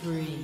Spree.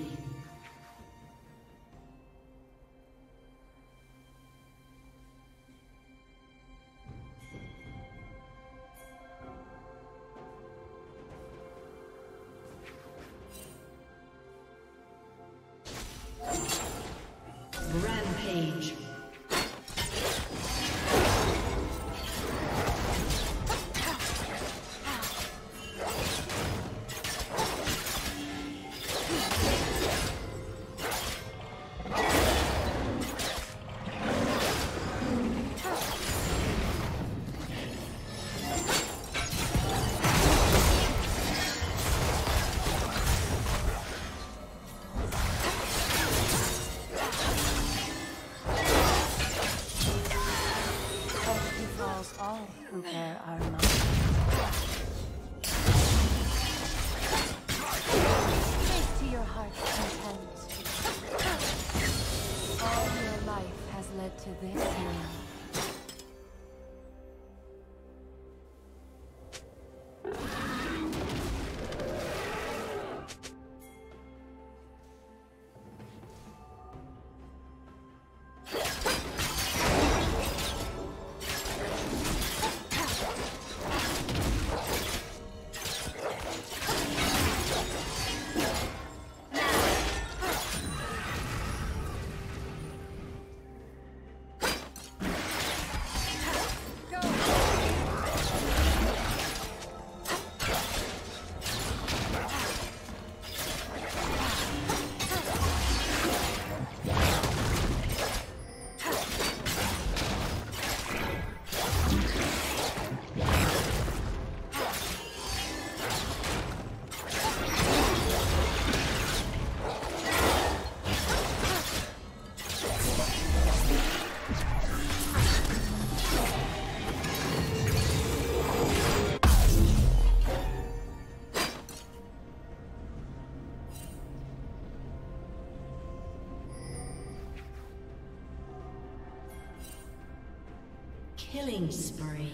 Killing spree.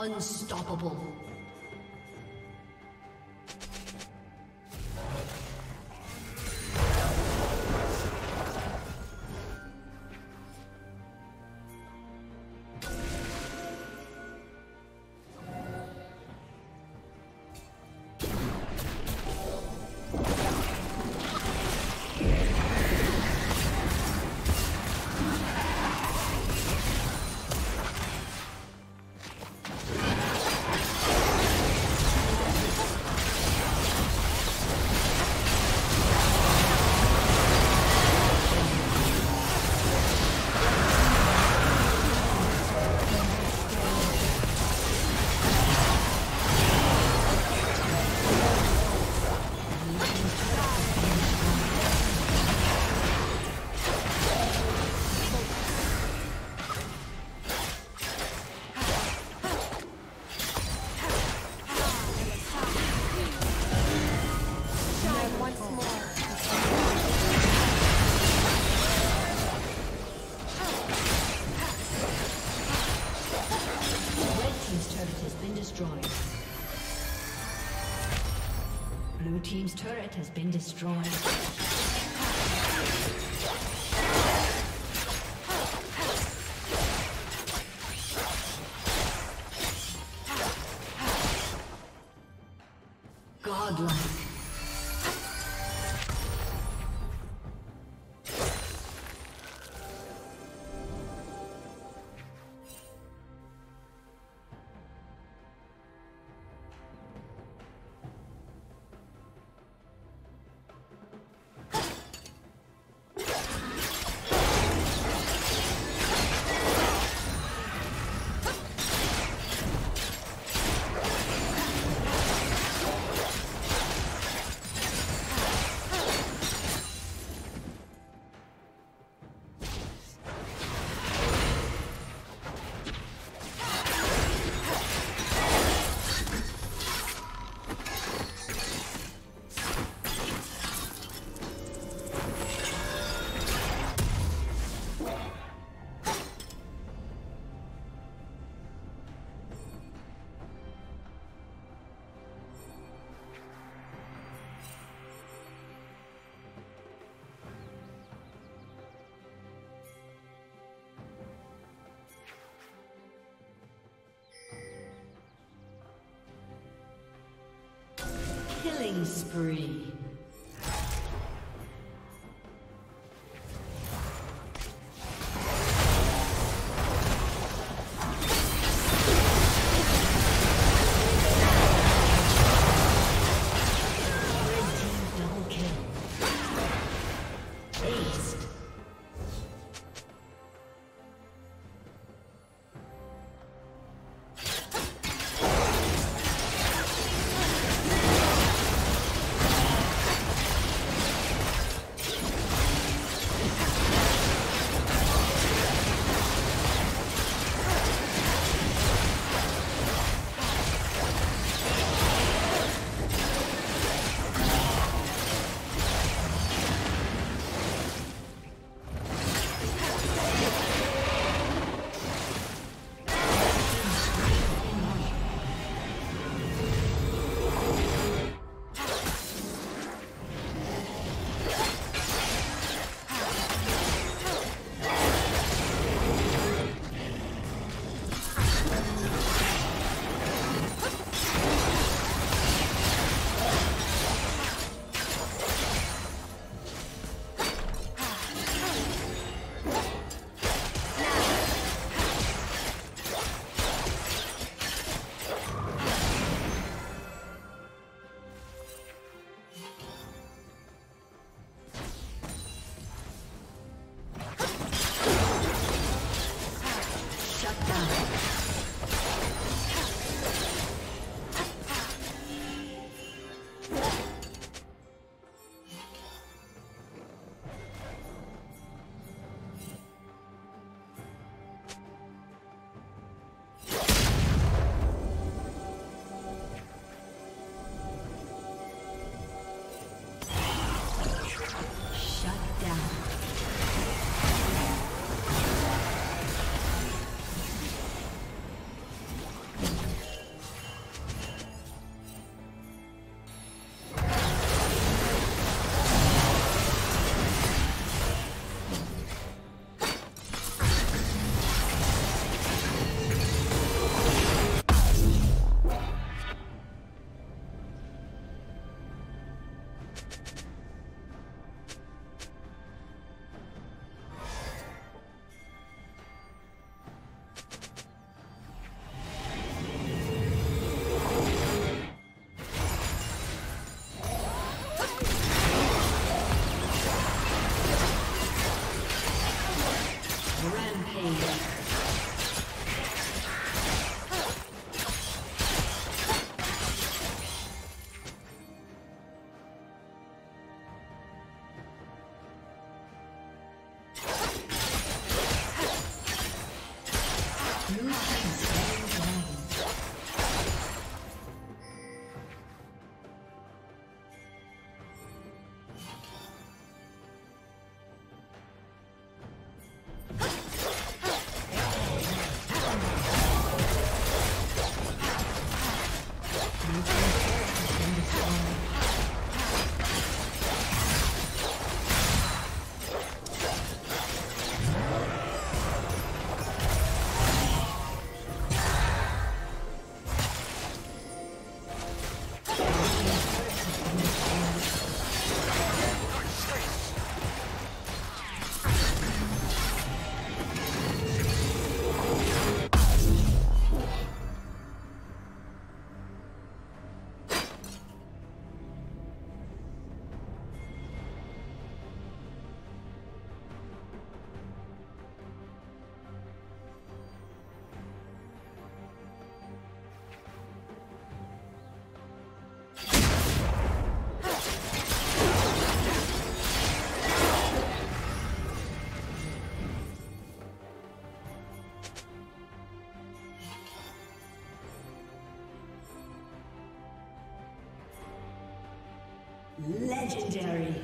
Unstoppable. Destroyed. Godlike. Killing spree. Legendary.